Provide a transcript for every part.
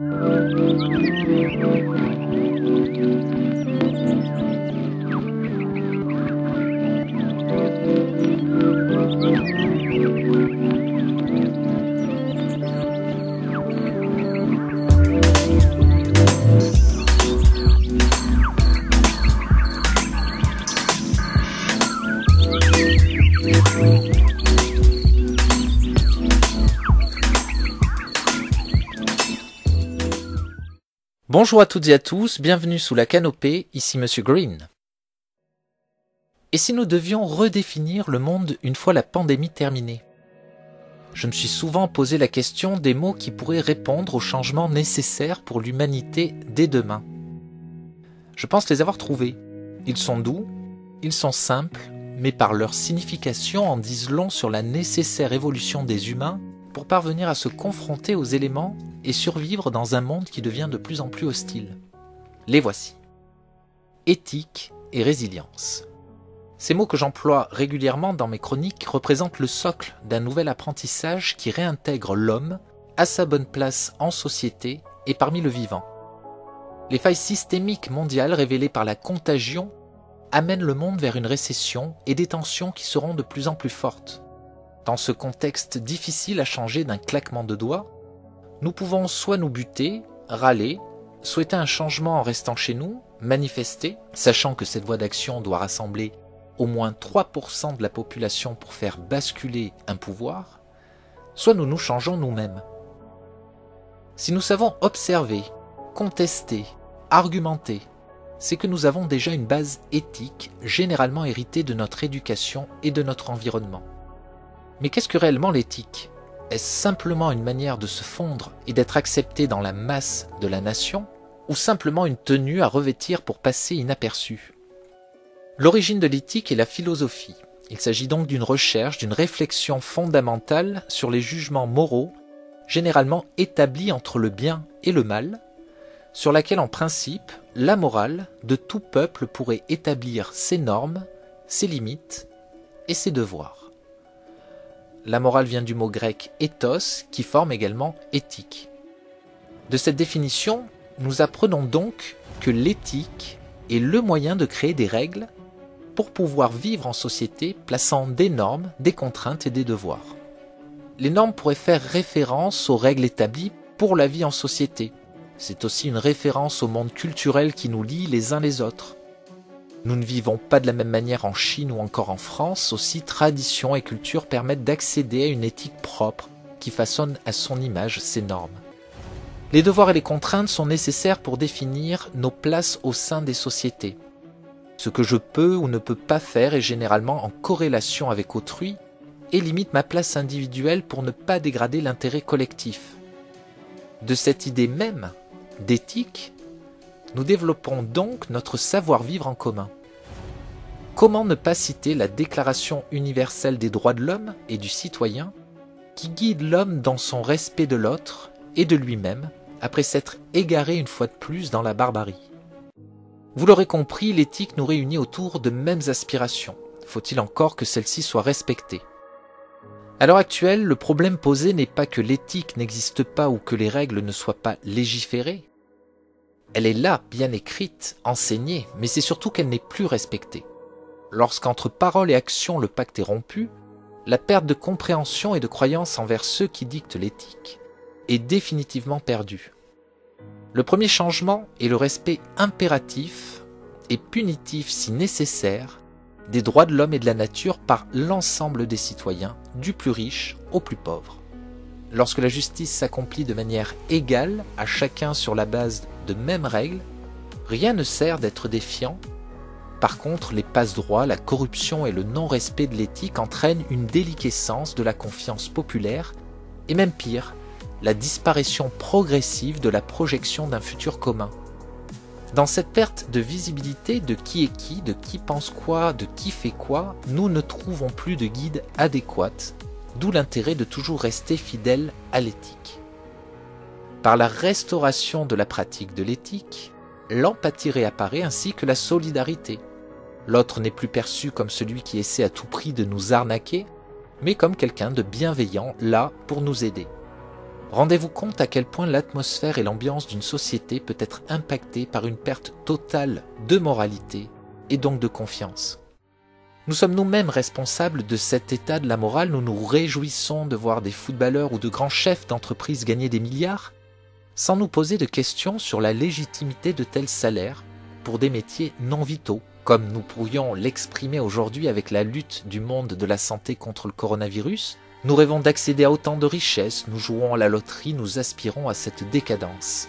Thank you. Bonjour à toutes et à tous, bienvenue sous la canopée, ici Monsieur Green. Et si nous devions redéfinir le monde une fois la pandémie terminée? Je me suis souvent posé la question des mots qui pourraient répondre aux changements nécessaires pour l'humanité dès demain. Je pense les avoir trouvés. Ils sont doux, ils sont simples, mais par leur signification en disent long sur la nécessaire évolution des humains pour parvenir à se confronter aux éléments et survivre dans un monde qui devient de plus en plus hostile. Les voici. Éthique et résilience. Ces mots que j'emploie régulièrement dans mes chroniques représentent le socle d'un nouvel apprentissage qui réintègre l'homme à sa bonne place en société et parmi le vivant. Les failles systémiques mondiales révélées par la contagion amènent le monde vers une récession et des tensions qui seront de plus en plus fortes. Dans ce contexte difficile à changer d'un claquement de doigts, nous pouvons soit nous buter, râler, souhaiter un changement en restant chez nous, manifester, sachant que cette voie d'action doit rassembler au moins 3% de la population pour faire basculer un pouvoir, soit nous nous changeons nous-mêmes. Si nous savons observer, contester, argumenter, c'est que nous avons déjà une base éthique généralement héritée de notre éducation et de notre environnement. Mais qu'est-ce que réellement l'éthique? Est-ce simplement une manière de se fondre et d'être accepté dans la masse de la nation ou simplement une tenue à revêtir pour passer inaperçu? L'origine de l'éthique est la philosophie. Il s'agit donc d'une recherche, d'une réflexion fondamentale sur les jugements moraux, généralement établis entre le bien et le mal, sur laquelle en principe la morale de tout peuple pourrait établir ses normes, ses limites et ses devoirs. La morale vient du mot grec ethos qui forme également éthique. De cette définition, nous apprenons donc que l'éthique est le moyen de créer des règles pour pouvoir vivre en société plaçant des normes, des contraintes et des devoirs. Les normes pourraient faire référence aux règles établies pour la vie en société. C'est aussi une référence au monde culturel qui nous lie les uns les autres. Nous ne vivons pas de la même manière en Chine ou encore en France, aussi tradition et culture permettent d'accéder à une éthique propre qui façonne à son image ses normes. Les devoirs et les contraintes sont nécessaires pour définir nos places au sein des sociétés. Ce que je peux ou ne peux pas faire est généralement en corrélation avec autrui et limite ma place individuelle pour ne pas dégrader l'intérêt collectif. De cette idée même d'éthique nous développons donc notre savoir-vivre en commun. Comment ne pas citer la Déclaration universelle des droits de l'homme et du citoyen qui guide l'homme dans son respect de l'autre et de lui-même après s'être égaré une fois de plus dans la barbarie? Vous l'aurez compris, l'éthique nous réunit autour de mêmes aspirations. Faut-il encore que celles-ci soient respectées? À l'heure actuelle, le problème posé n'est pas que l'éthique n'existe pas ou que les règles ne soient pas légiférées, elle est là, bien écrite, enseignée, mais c'est surtout qu'elle n'est plus respectée. Lorsqu'entre parole et action le pacte est rompu, la perte de compréhension et de croyance envers ceux qui dictent l'éthique est définitivement perdue. Le premier changement est le respect impératif et punitif si nécessaire des droits de l'homme et de la nature par l'ensemble des citoyens, du plus riche au plus pauvre. Lorsque la justice s'accomplit de manière égale à chacun sur la base de mêmes règles, rien ne sert d'être défiant. Par contre, les passe-droits, la corruption et le non-respect de l'éthique entraînent une déliquescence de la confiance populaire et même pire, la disparition progressive de la projection d'un futur commun. Dans cette perte de visibilité de qui est qui, de qui pense quoi, de qui fait quoi, nous ne trouvons plus de guide adéquat, d'où l'intérêt de toujours rester fidèle à l'éthique. Par la restauration de la pratique de l'éthique, l'empathie réapparaît ainsi que la solidarité. L'autre n'est plus perçu comme celui qui essaie à tout prix de nous arnaquer, mais comme quelqu'un de bienveillant là pour nous aider. Rendez-vous compte à quel point l'atmosphère et l'ambiance d'une société peut être impactée par une perte totale de moralité et donc de confiance. Nous sommes nous-mêmes responsables de cet état de la morale, nous nous réjouissons de voir des footballeurs ou de grands chefs d'entreprise gagner des milliards, sans nous poser de questions sur la légitimité de tels salaires pour des métiers non vitaux, comme nous pourrions l'exprimer aujourd'hui avec la lutte du monde de la santé contre le coronavirus, nous rêvons d'accéder à autant de richesses, nous jouons à la loterie, nous aspirons à cette décadence.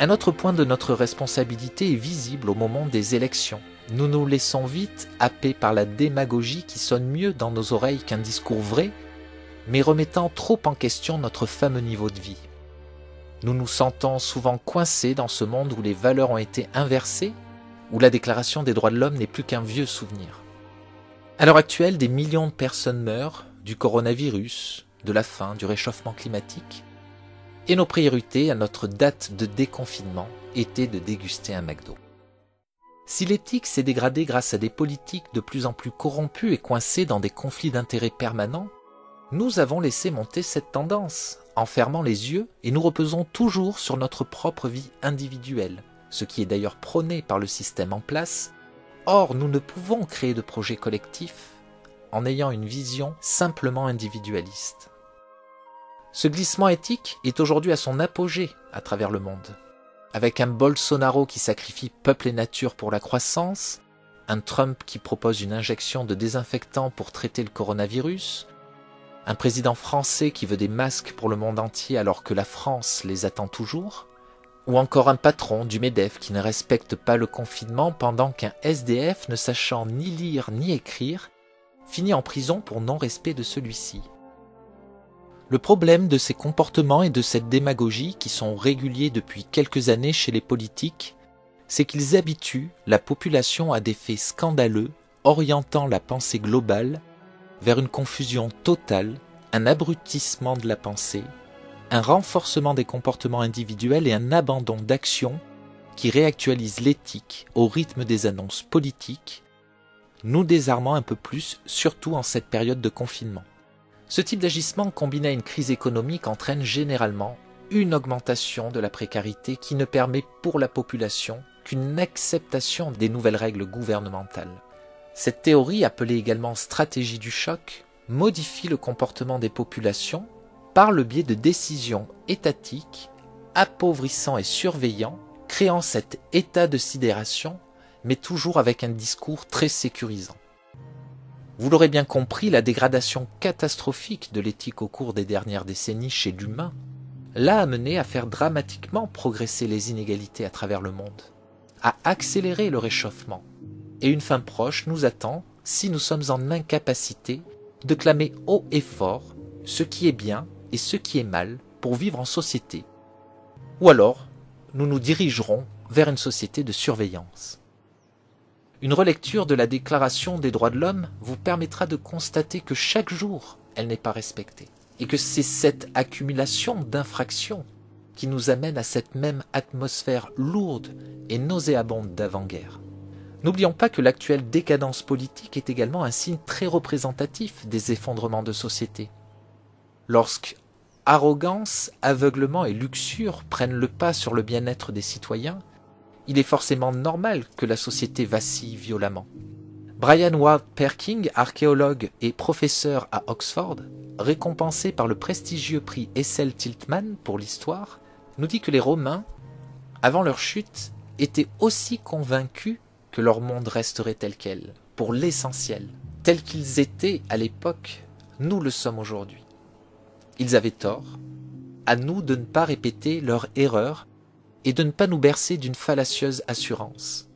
Un autre point de notre responsabilité est visible au moment des élections. Nous nous laissons vite happer par la démagogie qui sonne mieux dans nos oreilles qu'un discours vrai, mais remettant trop en question notre fameux niveau de vie. Nous nous sentons souvent coincés dans ce monde où les valeurs ont été inversées, où la déclaration des droits de l'homme n'est plus qu'un vieux souvenir. À l'heure actuelle, des millions de personnes meurent, du coronavirus, de la faim, du réchauffement climatique, et nos priorités à notre date de déconfinement étaient de déguster un McDo. Si l'éthique s'est dégradée grâce à des politiques de plus en plus corrompues et coincées dans des conflits d'intérêts permanents, nous avons laissé monter cette tendance, en fermant les yeux, et nous reposons toujours sur notre propre vie individuelle, ce qui est d'ailleurs prôné par le système en place. Or, nous ne pouvons créer de projets collectifs en ayant une vision simplement individualiste. Ce glissement éthique est aujourd'hui à son apogée à travers le monde, avec un Bolsonaro qui sacrifie peuple et nature pour la croissance, un Trump qui propose une injection de désinfectant pour traiter le coronavirus, un président français qui veut des masques pour le monde entier alors que la France les attend toujours, ou encore un patron du MEDEF qui ne respecte pas le confinement pendant qu'un SDF ne sachant ni lire ni écrire finit en prison pour non-respect de celui-ci. Le problème de ces comportements et de cette démagogie qui sont réguliers depuis quelques années chez les politiques, c'est qu'ils habituent la population à des faits scandaleux, orientant la pensée globale vers une confusion totale, un abrutissement de la pensée, un renforcement des comportements individuels et un abandon d'action qui réactualise l'éthique au rythme des annonces politiques nous désarmant un peu plus, surtout en cette période de confinement. Ce type d'agissement combiné à une crise économique entraîne généralement une augmentation de la précarité qui ne permet pour la population qu'une acceptation des nouvelles règles gouvernementales. Cette théorie, appelée également stratégie du choc, modifie le comportement des populations par le biais de décisions étatiques, appauvrissant et surveillant, créant cet état de sidération mais toujours avec un discours très sécurisant. Vous l'aurez bien compris, la dégradation catastrophique de l'éthique au cours des dernières décennies chez l'humain l'a amené à faire dramatiquement progresser les inégalités à travers le monde, à accélérer le réchauffement. Et une fin proche nous attend si nous sommes en incapacité de clamer haut et fort ce qui est bien et ce qui est mal pour vivre en société. Ou alors, nous nous dirigerons vers une société de surveillance. Une relecture de la Déclaration des droits de l'homme vous permettra de constater que chaque jour, elle n'est pas respectée, et que c'est cette accumulation d'infractions qui nous amène à cette même atmosphère lourde et nauséabonde d'avant-guerre. N'oublions pas que l'actuelle décadence politique est également un signe très représentatif des effondrements de société. Lorsque arrogance, aveuglement et luxure prennent le pas sur le bien-être des citoyens, il est forcément normal que la société vacille violemment. Brian Ward Perking, archéologue et professeur à Oxford, récompensé par le prestigieux prix Essel Tiltman pour l'histoire, nous dit que les Romains, avant leur chute, étaient aussi convaincus leur monde resterait tel quel, pour l'essentiel, tel qu'ils étaient à l'époque, nous le sommes aujourd'hui. Ils avaient tort, à nous de ne pas répéter leur erreur et de ne pas nous bercer d'une fallacieuse assurance.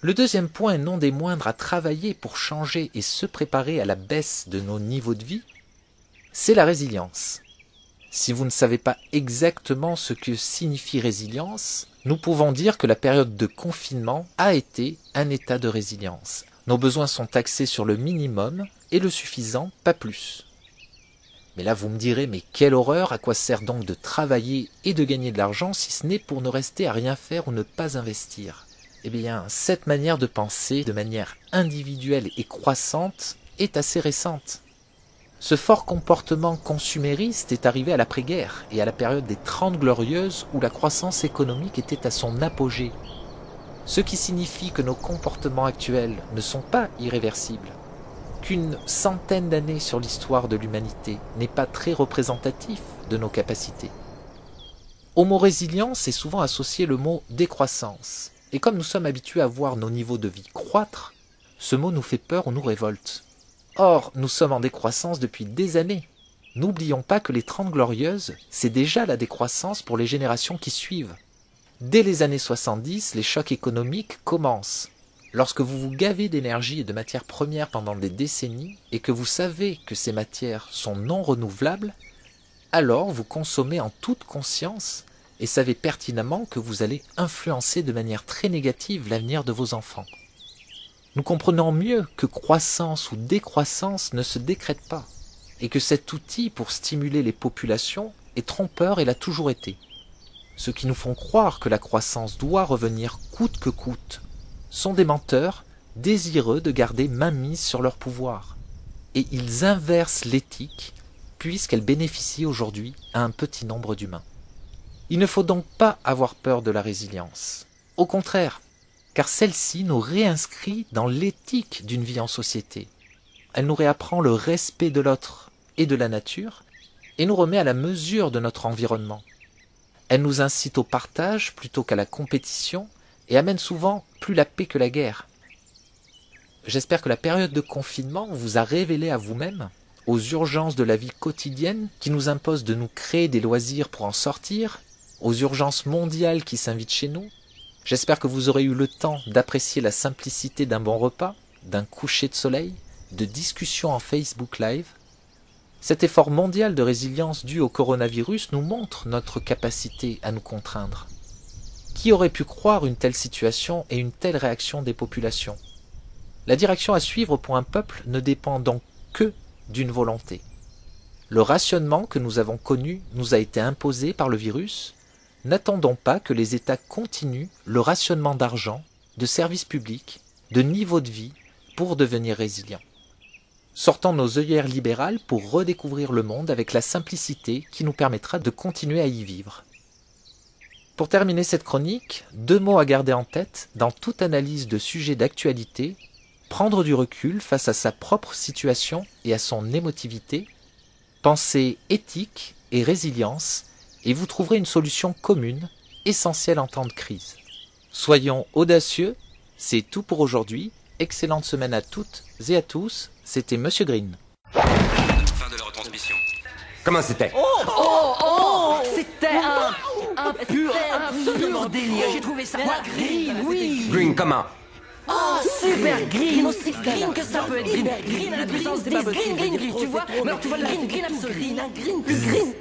Le deuxième point, non des moindres à travailler pour changer et se préparer à la baisse de nos niveaux de vie, c'est la résilience. Si vous ne savez pas exactement ce que signifie résilience, nous pouvons dire que la période de confinement a été un état de résilience. Nos besoins sont axés sur le minimum et le suffisant, pas plus. Mais là, vous me direz, mais quelle horreur, à quoi sert donc de travailler et de gagner de l'argent si ce n'est pour ne rester à rien faire ou ne pas investir? Eh bien, cette manière de penser, de manière individuelle et croissante, est assez récente. Ce fort comportement consumériste est arrivé à l'après-guerre et à la période des Trente Glorieuses où la croissance économique était à son apogée. Ce qui signifie que nos comportements actuels ne sont pas irréversibles, qu'une centaine d'années sur l'histoire de l'humanité n'est pas très représentatif de nos capacités. Au mot résilience est souvent associé le mot décroissance, et comme nous sommes habitués à voir nos niveaux de vie croître, ce mot nous fait peur ou nous révolte. Or, nous sommes en décroissance depuis des années. N'oublions pas que les Trente Glorieuses, c'est déjà la décroissance pour les générations qui suivent. Dès les années 70, les chocs économiques commencent. Lorsque vous vous gavez d'énergie et de matières premières pendant des décennies et que vous savez que ces matières sont non renouvelables, alors vous consommez en toute conscience et savez pertinemment que vous allez influencer de manière très négative l'avenir de vos enfants. Nous comprenons mieux que croissance ou décroissance ne se décrète pas, et que cet outil pour stimuler les populations est trompeur et l'a toujours été. Ceux qui nous font croire que la croissance doit revenir coûte que coûte sont des menteurs désireux de garder mainmise sur leur pouvoir, et ils inversent l'éthique puisqu'elle bénéficie aujourd'hui à un petit nombre d'humains. Il ne faut donc pas avoir peur de la résilience. Au contraire, car celle-ci nous réinscrit dans l'éthique d'une vie en société. Elle nous réapprend le respect de l'autre et de la nature, et nous remet à la mesure de notre environnement. Elle nous incite au partage plutôt qu'à la compétition, et amène souvent plus la paix que la guerre. J'espère que la période de confinement vous a révélé à vous-même, aux urgences de la vie quotidienne qui nous impose de nous créer des loisirs pour en sortir, aux urgences mondiales qui s'invitent chez nous, J'espère que vous aurez eu le temps d'apprécier la simplicité d'un bon repas, d'un coucher de soleil, de discussions en Facebook Live. Cet effort mondial de résilience dû au coronavirus nous montre notre capacité à nous contraindre. Qui aurait pu croire une telle situation et une telle réaction des populations? La direction à suivre pour un peuple ne dépend donc que d'une volonté. Le rationnement que nous avons connu nous a été imposé par le virus, n'attendons pas que les États continuent le rationnement d'argent, de services publics, de niveau de vie pour devenir résilients. Sortons nos œillères libérales pour redécouvrir le monde avec la simplicité qui nous permettra de continuer à y vivre. Pour terminer cette chronique, deux mots à garder en tête dans toute analyse de sujets d'actualité, prendre du recul face à sa propre situation et à son émotivité, penser éthique et résilience et vous trouverez une solution commune, essentielle en temps de crise. Soyons audacieux, c'est tout pour aujourd'hui. Excellente semaine à toutes et à tous. C'était Monsieur Green. Fin de la retransmission. Comment c'était Oh, oh, oh C'était un, un pur, absolument délire. J'ai trouvé ça green, oui. Green, comment Oh, super green, aussi green que ça peut être green. Green à la puissance des. Green, green, green, tu vois Mais alors tu vois le green, green absolu. Green, green, plus green.